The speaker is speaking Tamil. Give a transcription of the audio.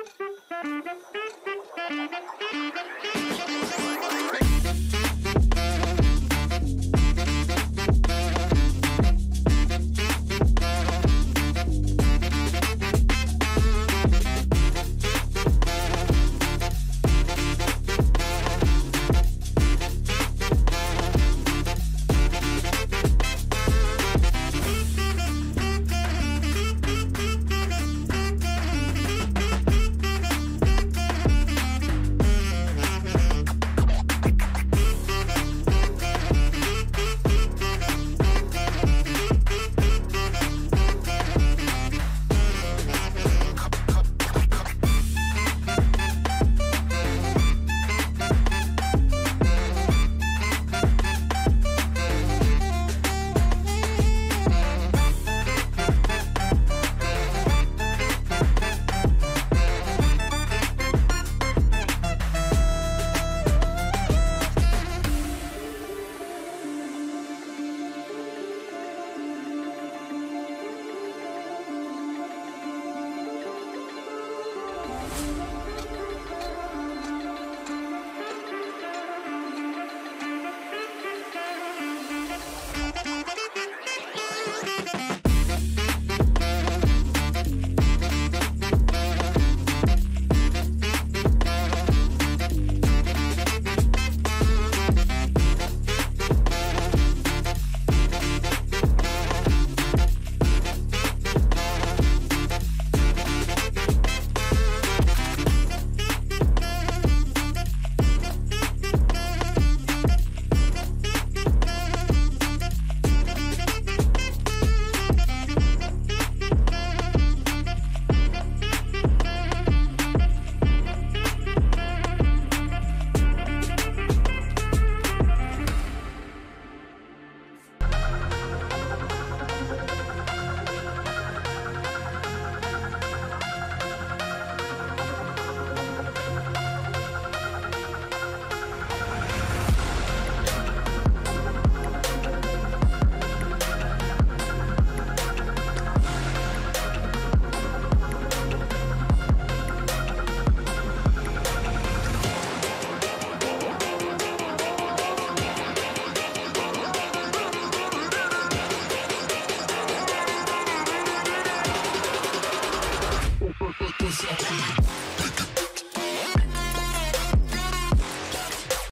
Thank you. Music.